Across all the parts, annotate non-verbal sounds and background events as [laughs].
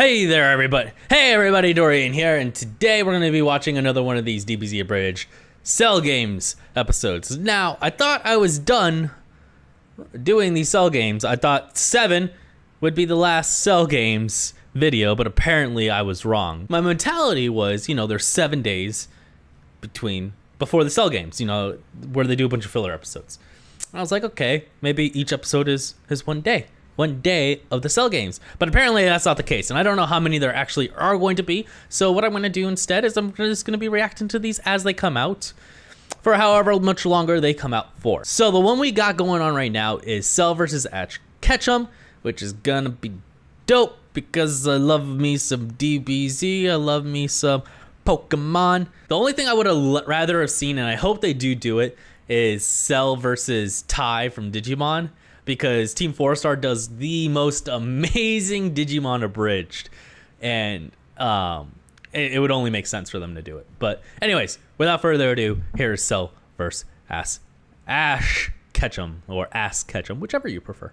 Hey there, everybody. Hey, everybody, Dorean here, and today we're going to be watching another one of these DBZ Abridged Cell Games episodes. Now, I thought I was done doing these Cell Games. I thought seven would be the last Cell Games video, but apparently I was wrong. My mentality was, you know, there's seven days between, before the Cell Games, you know, where they do a bunch of filler episodes. And I was like, okay, maybe each episode is, is one day one day of the cell games. But apparently that's not the case, and I don't know how many there actually are going to be. So what I'm going to do instead is I'm just going to be reacting to these as they come out for however much longer they come out for. So the one we got going on right now is Cell versus Ash Ketchum, which is gonna be dope because I love me some DBZ, I love me some Pokemon. The only thing I would have rather have seen, and I hope they do do it, is Cell versus Tai from Digimon because Team Four Star does the most amazing Digimon abridged, and um, it, it, would only make sense for them to do it. But anyways, without further ado, here's Cell versus Ass Ash Ketchum or Ass Ketchum, whichever you prefer.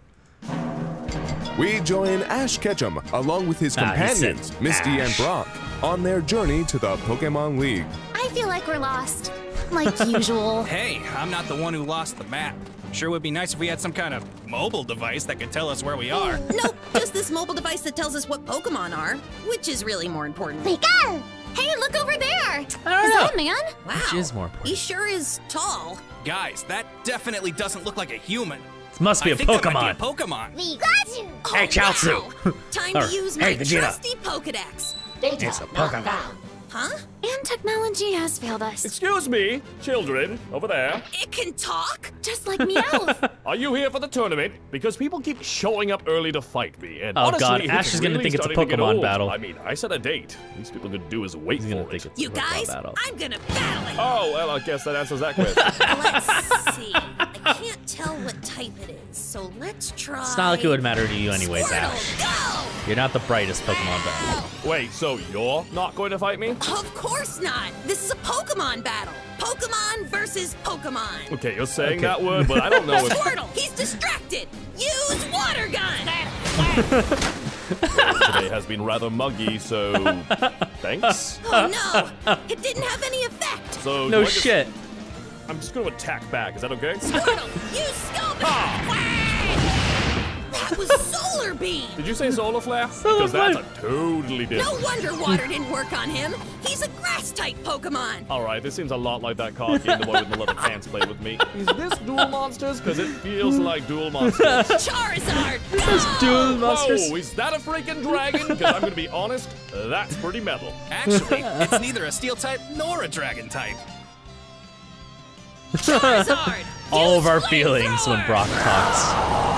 We join Ash Ketchum along with his ah, companions, Misty Ash. and Brock, on their journey to the Pokemon League. I feel like we're lost, like [laughs] usual. Hey, I'm not the one who lost the map. Sure would be nice if we had some kind of mobile device that could tell us where we are. Mm, nope, just this mobile device that tells us what Pokemon are, which is really more important. Pika! Hey, look over there! I don't is know. that a man? Wow. Which is more important. He sure is tall. Guys, that definitely doesn't look like a human. This must be I a think Pokemon. That might be a Pokemon. We oh, got you! Oh, hey, Chaozu! Wow. Time to [laughs] use my hey, trusty Pokedex. Data it's a Pokemon. Huh? And technology has failed us. Excuse me, children, over there. It can talk? Just like Meowth. [laughs] Are you here for the tournament? Because people keep showing up early to fight me, and oh honestly, god, Ash is really gonna think it's a Pokemon battle. I mean, I set a date. These people could do is wait He's for gonna it. think it's You a guys, battle. I'm gonna battle it. Oh, well, I guess that answers that question. [laughs] Let's see. I can't tell what type it is, so let's try. It's not like it would matter to you anyways, Squirtle, Ash. Go! You're not the brightest Pokemon battle. Wait, so you're not going to fight me? Of course not. This is a Pokemon battle. Pokemon versus Pokemon. Okay, you're saying Okay. that word, but I don't know [laughs] if... Squirtle, he's distracted. Use water gun. [laughs] Today has been rather muggy, so... Thanks. Oh no, it didn't have any effect. So No do I just- shit. I'm just going to attack back. Is that okay? Squirtle, use Skull That was Solar Beam. Did you say solar flare? Solar Because that's flare. a totally No wonder water didn't work on him. He's a grass type Pokemon. All right, this seems a lot like that card game the boy with the leather pants played with me. Is this Duel Monsters? Because it feels like Duel Monsters. [laughs] Charizard, go! Duel Monsters. Whoa, is that a freaking dragon? Because I'm going to be honest, that's pretty metal. Actually, [laughs] it's neither a steel type nor a dragon type. Charizard. [laughs] All of our feelings when. Brock talks.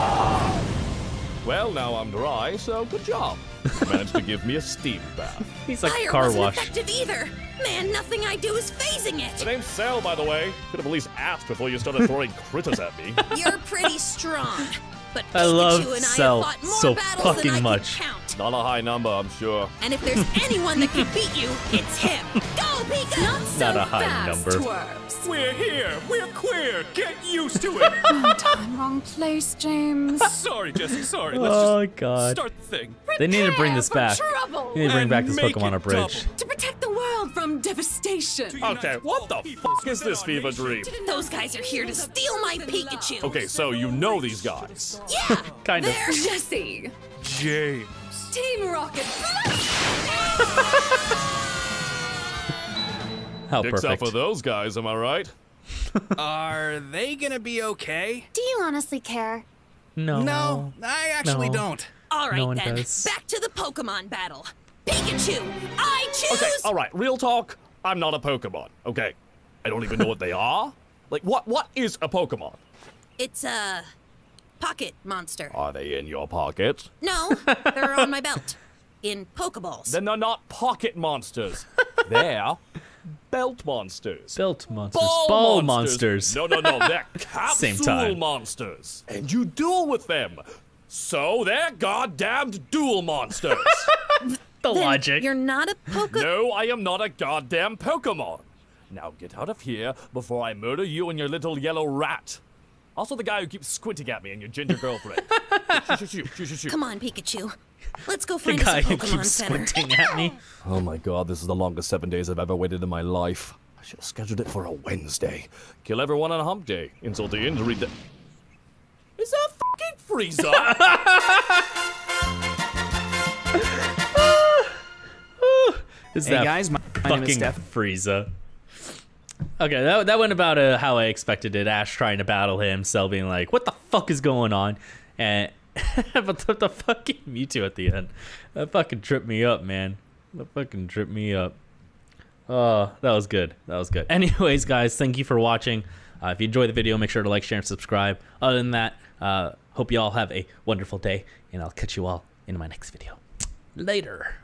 Well, now I'm dry, so good job. You managed to give me a steam bath. [laughs] He's like Fire car wasn't wash. effective either. Man, nothing I do is phasing it. The it. name's Cell, by the way. Could have at least asked before you started throwing [laughs] critters at me. You're pretty strong. But I Pikachu love and I have fought more so battles fucking than I much. Can count. Not a high number, I'm sure. And if there's [laughs] anyone that can beat you, it's him. Go, Pika! Not Not a high number. Twerps. We're here. We're queer. Get used to it. [laughs] Time, wrong place, James. [laughs] sorry, Jessie. Sorry. Let's Oh just god. start the thing. They need to bring this back. Trouble. They need to bring And back this make Pokemon it Abridged. To protect the world from devastation. Okay, what the fuck is this fever dream? Those guys are here to steal my Pikachu. Okay, so you know these guys. Yeah, Kind of. they're Jessie. James. Team Rocket. How Except perfect. for those guys, am I right? [laughs] Are they gonna be okay? Do you honestly care? No. No, I actually No. don't. All right No then. does. Back to the Pokemon battle. Pikachu, I choose. Okay, all right. Real talk. I'm not a Pokemon. Okay, I don't even know what they [laughs] are. Like, what? What is a Pokemon? It's a pocket monster. Are they in your pocket? No, they're on my belt. In Pokeballs. Then they're not pocket monsters. [laughs] they're belt monsters. Belt monsters. Ball, Ball monsters. monsters. No, no, no. They're [laughs] capsule Same time. monsters. And you duel with them. So they're goddamned duel monsters. [laughs] The Then logic. You're not a Poke. no, I am not a goddamn Pokemon. Now get out of here before I murder you and your little yellow rat. Also the guy who keeps squinting at me and your ginger girlfriend. [laughs] Shoo, shoo, shoo, shoo, shoo, shoo. Come on, Pikachu. Let's go The find us guy a who keeps Center. squinting at me. [laughs] Oh my god, this is the longest seven days I've ever waited in my life. I should have scheduled it for a Wednesday. Kill everyone on a hump day. Insult the injury day. Is that fucking Frieza? [laughs] Is Hey that guys, my, my name is fucking Steph. Frieza? Okay, that, that went about uh, how I expected it. Ash trying to battle him, Cell being like, "What the fuck is going on?" And [laughs] but the, the fucking [laughs] Mewtwo at the end, that fucking tripped me up, man. That fucking tripped me up. Oh, that was good. That was good. [laughs] Anyways, guys, thank you for watching. Uh, if you enjoyed the video, make sure to like, share, and subscribe. Other than that, uh, hope you all have a wonderful day, and I'll catch you all in my next video. Later.